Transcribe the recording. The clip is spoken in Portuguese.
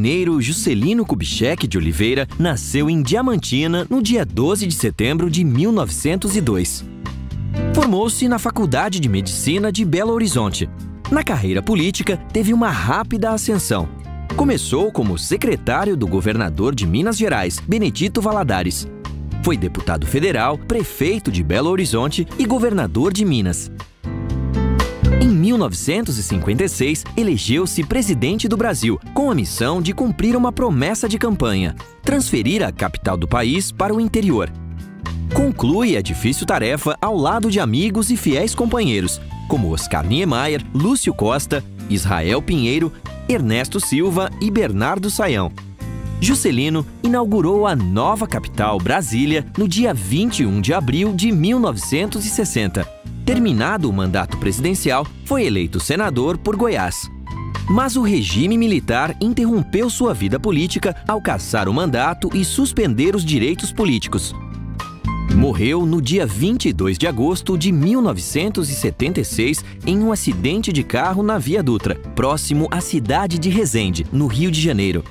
Antônio Juscelino Kubitschek de Oliveira nasceu em Diamantina no dia 12 de setembro de 1902. Formou-se na Faculdade de Medicina de Belo Horizonte. Na carreira política, teve uma rápida ascensão. Começou como secretário do governador de Minas Gerais, Benedito Valadares. Foi deputado federal, prefeito de Belo Horizonte e governador de Minas. Em 1956, elegeu-se presidente do Brasil, com a missão de cumprir uma promessa de campanha: transferir a capital do país para o interior. Conclui a difícil tarefa ao lado de amigos e fiéis companheiros, como Oscar Niemeyer, Lúcio Costa, Israel Pinheiro, Ernesto Silva e Bernardo Saião. Juscelino inaugurou a nova capital, Brasília, no dia 21 de abril de 1960. Terminado o mandato presidencial, foi eleito senador por Goiás. Mas o regime militar interrompeu sua vida política ao caçar o mandato e suspender os direitos políticos. Morreu no dia 22 de agosto de 1976 em um acidente de carro na Via Dutra, próximo à cidade de Resende, no Rio de Janeiro.